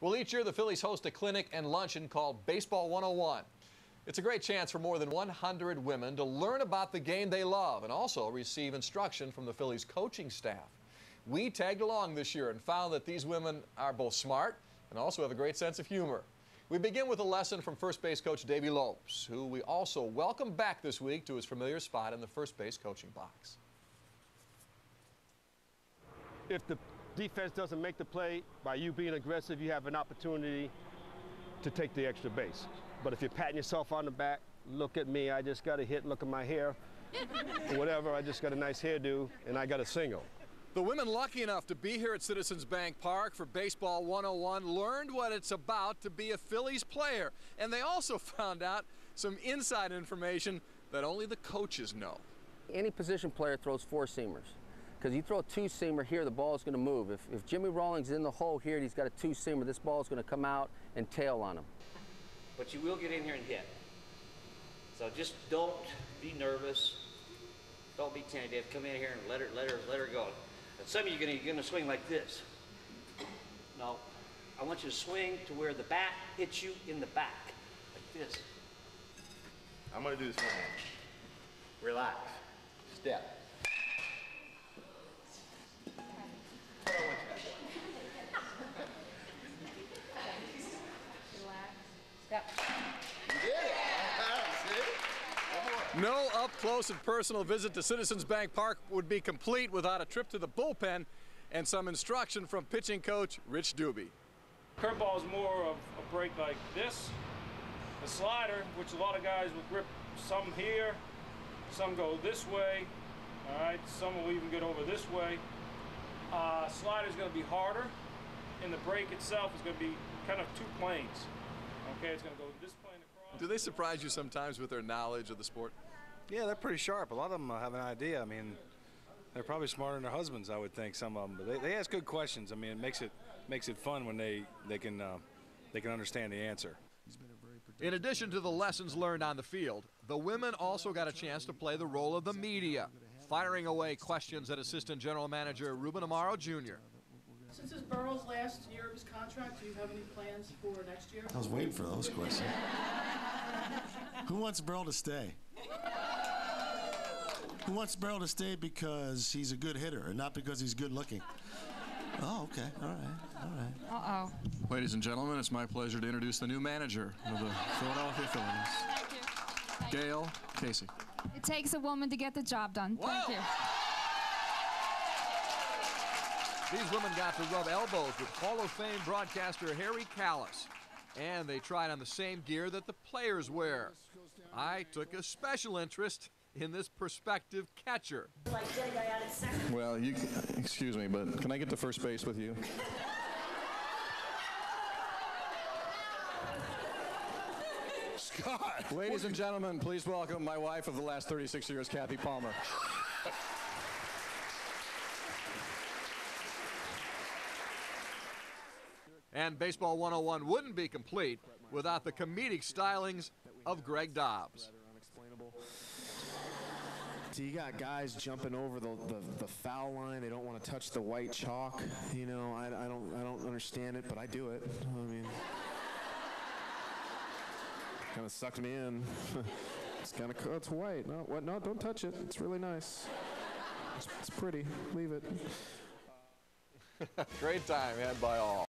Well, each year the Phillies host a clinic and luncheon called Baseball 101. It's a great chance for more than 100 women to learn about the game they love and also receive instruction from the Phillies coaching staff. We tagged along this year and found that these women are both smart and also have a great sense of humor. We begin with a lesson from first base coach Davey Lopes, who we also welcome back this week to his familiar spot in the first base coaching box. If the defense doesn't make the play, by you being aggressive, you have an opportunity to take the extra base. But if you're patting yourself on the back, look at me, I just got a hit, look at my hair, whatever, I just got a nice hairdo, and I got a single. The women lucky enough to be here at Citizens Bank Park for Baseball 101 learned what it's about to be a Phillies player. And they also found out some inside information that only the coaches know. Any position player throws four seamers. Because you throw a two seamer here, the ball is going to move. If, if Jimmy Rollins is in the hole here and he's got a two seamer, this ball is going to come out and tail on him. But you will get in here and hit. So just don't be nervous. Don't be tentative. Come in here and let her, let her, let her go. And some of you are going to swing like this. No, I want you to swing to where the bat hits you in the back, like this. I'm going to do this one hand. Relax. Step. No up close and personal visit to Citizens Bank Park would be complete without a trip to the bullpen and some instruction from pitching coach Rich Dubee. Curveball is more of a break like this. The slider, which a lot of guys will grip some here, some go this way, all right, some will even get over this way. Uh, slider is going to be harder, and the break itself is going to be kind of two planes. Okay, it's going to go this plane across. Do they surprise you sometimes with their knowledge of the sport? Yeah, they're pretty sharp. A lot of them have an idea. I mean, they're probably smarter than their husbands, I would think. Some of them, but they, they ask good questions. I mean, it makes it makes it fun when they they can uh, they can understand the answer. In addition to the lessons learned on the field, the women also got a chance to play the role of the media, firing away questions at Assistant General Manager Ruben Amaro Jr. Since it's Burrell's last year of his contract, do you have any plans for next year? I was waiting for those questions. Who wants Burrell to stay? Who wants Burrell to stay because he's a good hitter and not because he's good looking? Oh, okay. All right. All right. Uh-oh. Ladies and gentlemen, it's my pleasure to introduce the new manager of the Philadelphia Phillies, Thank you. Gail Casey. It takes a woman to get the job done. Thank you. These women got to rub elbows with Hall of Fame broadcaster Harry Kalas, and they tried on the same gear that the players wear. I took a special interest in this perspective catcher. Well, you excuse me, but can I get to first base with you? Scott. Ladies and gentlemen, please welcome my wife of the last 36 years, Kathy Palmer. And Baseball 101 wouldn't be complete without the comedic stylings of Greg Dobbs. So you got guys jumping over the, the, the, foul line. They don't want to touch the white chalk. You know, I, I don't I don't understand it, but I do it. I mean, kind of sucked me in. it's kind of it's white. No, what? No, don't touch it. It's really nice. It's, it's pretty. Leave it. Great time had by all.